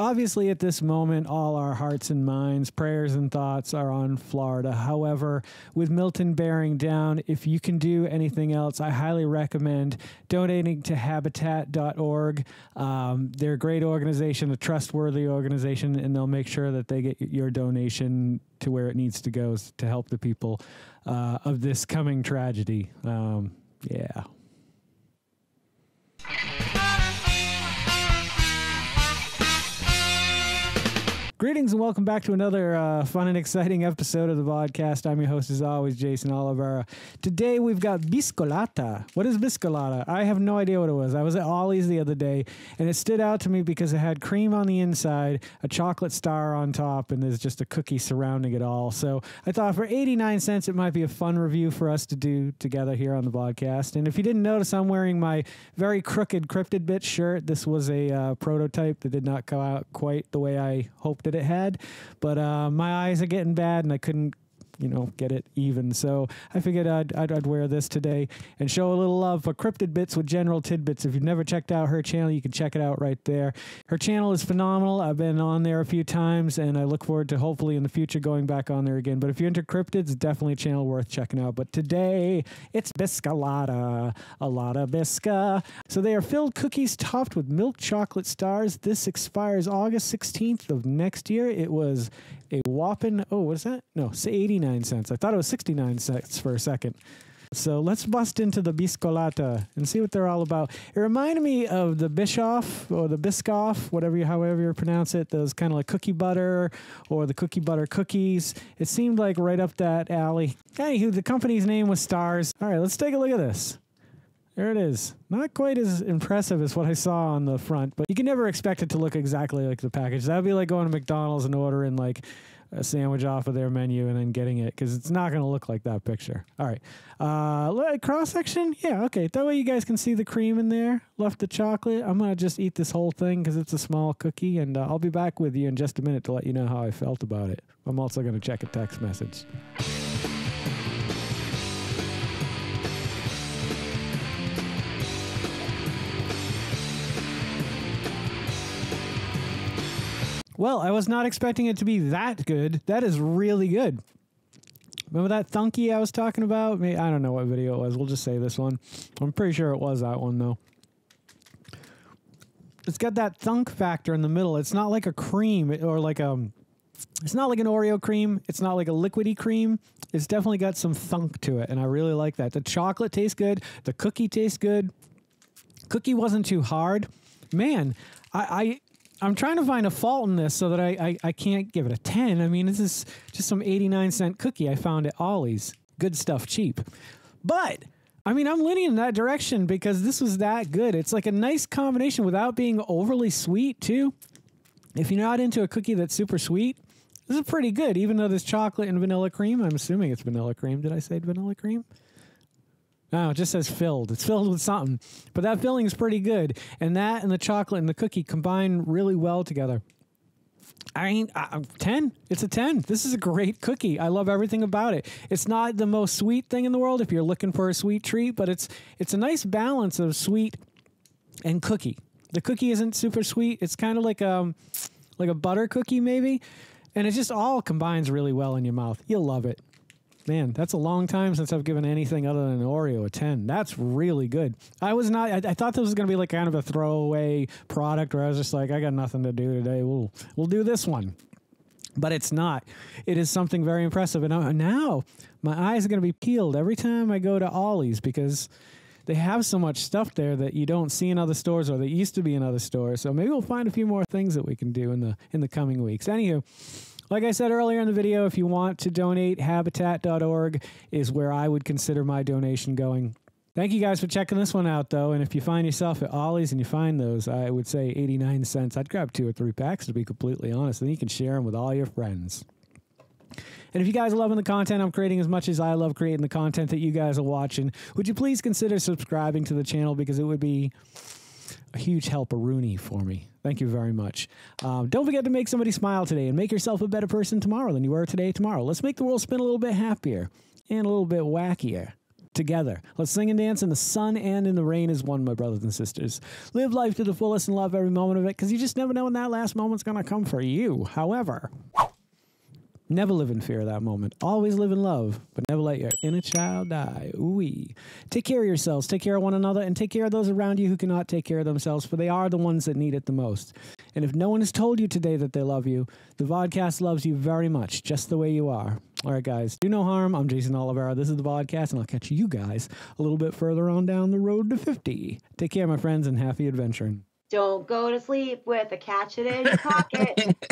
Obviously, at this moment, all our hearts and minds, prayers and thoughts are on Florida. However, with Milton bearing down, if you can do anything else, I highly recommend donating to habitat.org. Um, they're a great organization, a trustworthy organization, and they'll make sure that they get your donation to where it needs to go to help the people uh, of this coming tragedy. Um, yeah. Greetings and welcome back to another uh, fun and exciting episode of the podcast. I'm your host, as always, Jason Olivera. Today we've got biscolata. What is biscolata? I have no idea what it was. I was at Ollie's the other day, and it stood out to me because it had cream on the inside, a chocolate star on top, and there's just a cookie surrounding it all. So I thought for 89 cents, it might be a fun review for us to do together here on the podcast. And if you didn't notice, I'm wearing my very crooked Cryptid Bit shirt. This was a uh, prototype that did not come out quite the way I hoped that it had. But uh, my eyes are getting bad, and I couldn't you know, get it even. So I figured I'd, I'd, I'd, wear this today and show a little love for Cryptid Bits with General Tidbits. If you've never checked out her channel, you can check it out right there. Her channel is phenomenal. I've been on there a few times and I look forward to hopefully in the future going back on there again. But if you're into cryptids, definitely a channel worth checking out. But today it's Biscolata, a lot of Bisca. So they are filled cookies topped with milk chocolate stars. This expires August 16th of next year. It was a whopping, oh, what is that? No, 89 cents. I thought it was 69 cents for a second. So let's bust into the biscolata and see what they're all about. It reminded me of the Bischoff or the Biscoff, whatever you, however you pronounce it. Those kind of like cookie butter or the cookie butter cookies. It seemed like right up that alley. Anywho, the company's name was Stars. All right, let's take a look at this. There it is. Not quite as impressive as what I saw on the front, but you can never expect it to look exactly like the package. That would be like going to McDonald's and ordering like a sandwich off of their menu and then getting it because it's not going to look like that picture. All right. Uh, cross section? Yeah, okay. That way you guys can see the cream in there, left the chocolate. I'm going to just eat this whole thing because it's a small cookie, and uh, I'll be back with you in just a minute to let you know how I felt about it. I'm also going to check a text message. Well, I was not expecting it to be that good. That is really good. Remember that thunky I was talking about? I don't know what video it was. We'll just say this one. I'm pretty sure it was that one though. It's got that thunk factor in the middle. It's not like a cream or like a. Um, it's not like an Oreo cream. It's not like a liquidy cream. It's definitely got some thunk to it, and I really like that. The chocolate tastes good. The cookie tastes good. Cookie wasn't too hard. Man, I, I'm trying to find a fault in this so that I, I, I, can't give it a 10. I mean, this is just some 89 cent cookie I found at Ollie's. Good stuff, cheap. But, I mean, I'm leaning in that direction because this was that good. It's like a nice combination without being overly sweet, too. If you're not into a cookie that's super sweet, this is pretty good, even though there's chocolate and vanilla cream. I'm assuming it's vanilla cream. Did I say vanilla cream? No, it just says filled. It's filled with something. But that filling is pretty good. And that and the chocolate and the cookie combine really well together. I uh, 10. It's a 10. This is a great cookie. I love everything about it. It's not the most sweet thing in the world if you're looking for a sweet treat, but it's it's a nice balance of sweet and cookie. The cookie isn't super sweet. It's kind of like um like a butter cookie maybe, and it just all combines really well in your mouth. You'll love it man, that's a long time since I've given anything other than an Oreo a 10. That's really good. I was not, I, I thought this was going to be like kind of a throwaway product where I was just like, I got nothing to do today. We'll, we'll do this one. But it's not. It is something very impressive. And uh, now my eyes are going to be peeled every time I go to Ollie's because they have so much stuff there that you don't see in other stores or that used to be in other stores. So maybe we'll find a few more things that we can do in the in the coming weeks. Anywho, like I said earlier in the video, if you want to donate, habitat.org is where I would consider my donation going. Thank you guys for checking this one out, though. And if you find yourself at Ollie's and you find those, I would say 89 cents. I'd grab two or three packs, to be completely honest. Then you can share them with all your friends. And if you guys are loving the content I'm creating as much as I love creating the content that you guys are watching, would you please consider subscribing to the channel because it would be a huge help, a Rooney for me. Thank you very much. Um, don't forget to make somebody smile today and make yourself a better person tomorrow than you were today tomorrow. Let's make the world spin a little bit happier and a little bit wackier. together. Let's sing and dance in the sun and in the rain as one, my brothers and sisters. Live life to the fullest and love every moment of it because you just never know when that last moment's going to come for you. However, Never live in fear of that moment. Always live in love, but never let your inner child die. Ooh. Take care of yourselves, take care of one another, and take care of those around you who cannot take care of themselves, for they are the ones that need it the most. And if no one has told you today that they love you, the Vodkast loves you very much, just the way you are. All right, guys, do no harm. I'm Jason Olivera. This is the Vodkast, and I'll catch you guys a little bit further on down the road to 50. Take care, my friends, and happy adventuring. Don't go to sleep with a catch it in your pocket.